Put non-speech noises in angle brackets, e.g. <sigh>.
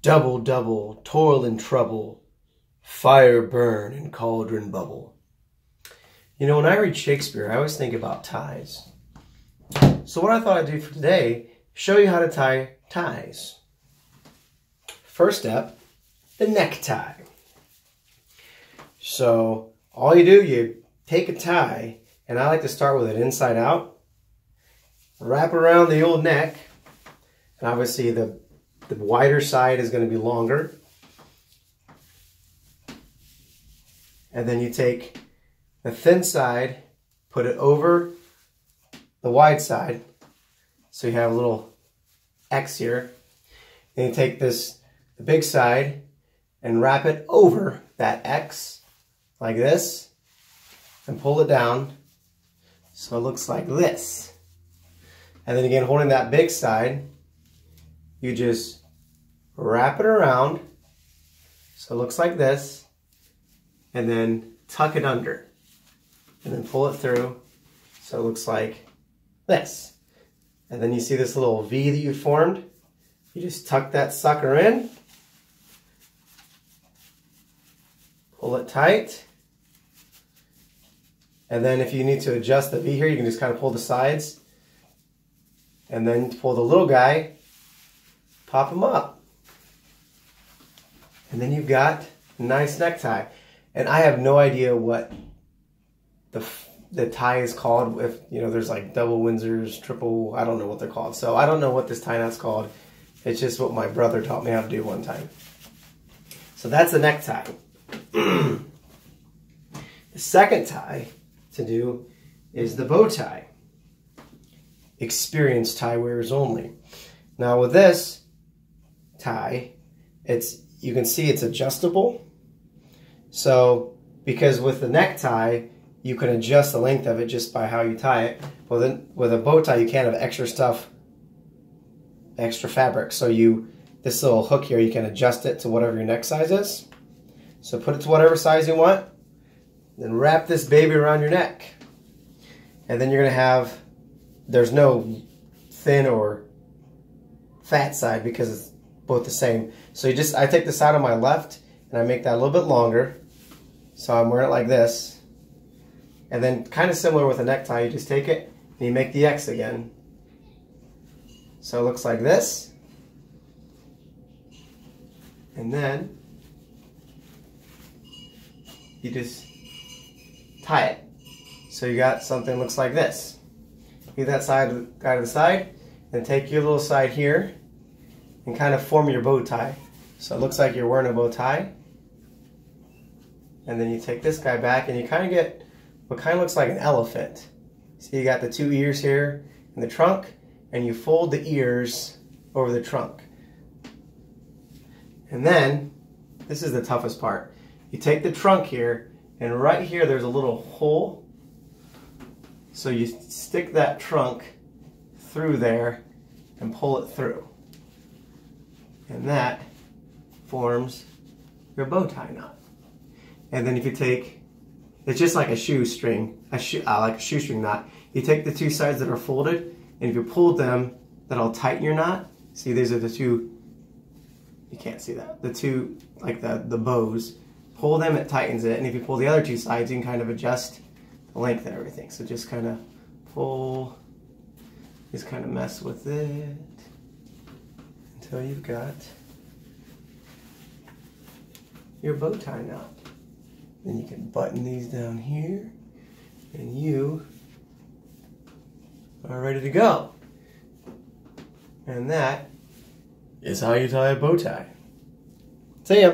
Double, double, toil and trouble, fire burn and cauldron bubble. You know, when I read Shakespeare, I always think about ties. So what I thought I'd do for today, show you how to tie ties. First step, the necktie. So all you do, you take a tie, and I like to start with it inside out, wrap around the old neck, and obviously the, the wider side is going to be longer. And then you take the thin side, put it over the wide side, so you have a little X here. Then you take this, the big side, and wrap it over that X like this and pull it down so it looks like this. And then again, holding that big side, you just wrap it around so it looks like this and then tuck it under and then pull it through so it looks like this. And then you see this little V that you formed. You just tuck that sucker in, pull it tight, and then if you need to adjust the V here, you can just kind of pull the sides. And then pull the little guy, pop them up. And then you've got a nice necktie. And I have no idea what the the tie is called. If you know, there's like double Windsors, triple. I don't know what they're called. So I don't know what this tie knot's called. It's just what my brother taught me how to do one time. So that's the necktie. <clears throat> the second tie to do is the bow tie. Experienced tie wearers only. Now with this tie, it's you can see it's adjustable. So because with the necktie, you can adjust the length of it just by how you tie it. Well, then with a bow tie, you can't have extra stuff, extra fabric. So you, this little hook here, you can adjust it to whatever your neck size is. So put it to whatever size you want. Then wrap this baby around your neck. And then you're going to have, there's no thin or fat side because it's both the same. So you just, I take the side on my left and I make that a little bit longer. So I'm wearing it like this. And then kind of similar with a necktie, you just take it and you make the X again. So it looks like this. And then you just tie it. So you got something looks like this. Get that side guy to the side, and take your little side here and kind of form your bow tie. So it looks like you're wearing a bow tie. And then you take this guy back and you kind of get what kind of looks like an elephant. See, you got the two ears here in the trunk, and you fold the ears over the trunk. And then, this is the toughest part. You take the trunk here, and right here there's a little hole. So you stick that trunk through there and pull it through. And that forms your bow tie knot. And then if you take, it's just like a shoestring, a shoe, uh, like a shoestring knot. You take the two sides that are folded, and if you pull them, that'll tighten your knot. See, these are the two, you can't see that, the two, like the, the bows pull them, it tightens it. And if you pull the other two sides, you can kind of adjust the length and everything. So just kind of pull, just kind of mess with it until you've got your bow tie knot. Then you can button these down here and you are ready to go. And that is how you tie a bow tie. See ya.